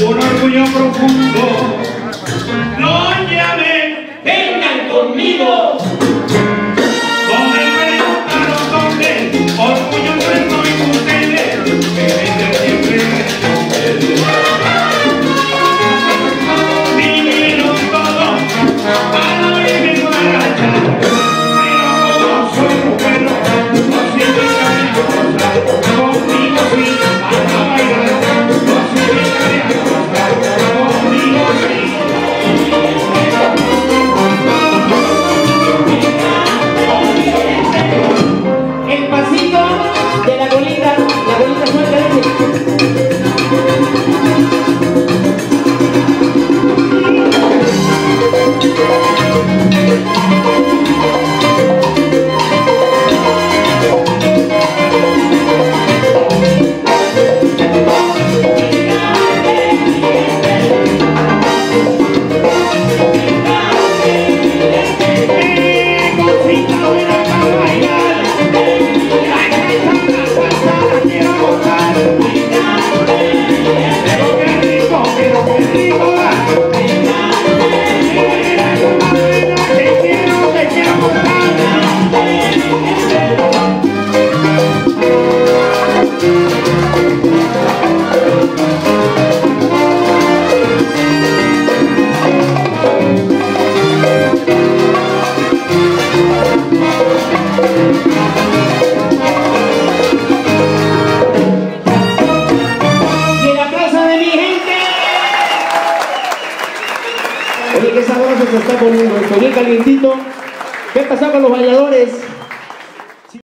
un orgullo profundo. No llamen, vengan conmigo. esa se está poniendo, esto bien calientito. ¿Qué pasa con los bailadores?